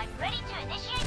I'm ready to initiate